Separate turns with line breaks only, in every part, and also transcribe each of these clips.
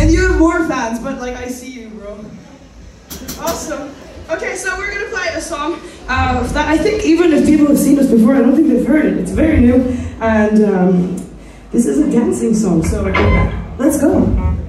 And you have more fans, but like I see you, bro. Awesome. Okay, so we're gonna play a song uh, that I think even if people have seen us before, I don't think they've heard it. It's very new, and um, this is a dancing song. So let's go.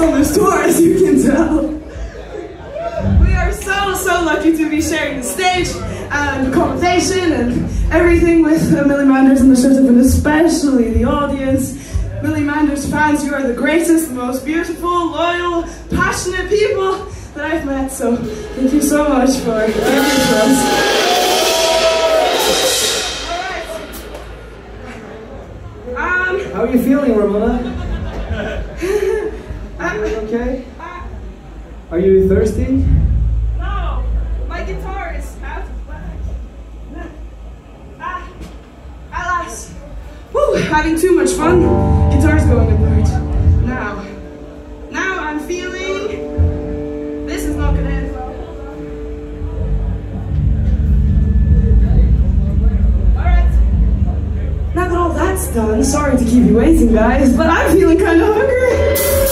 on this tour, as you can tell. We are so, so lucky to be sharing the stage and the conversation and everything with uh, Millie Manders and the shows, and especially the audience. Millie Manders fans, you are the greatest, the most beautiful, loyal, passionate people that I've met, so thank you so much for everything for us. How
are you feeling, Ramona? okay? Are you thirsty?
No, my guitar is half black. Ah, alas. Woo, having too much fun. Guitar's going apart. Now, now I'm feeling. This is not gonna end well. Alright. Now that all that's done, sorry to keep you waiting, guys, but I'm feeling kind of hungry.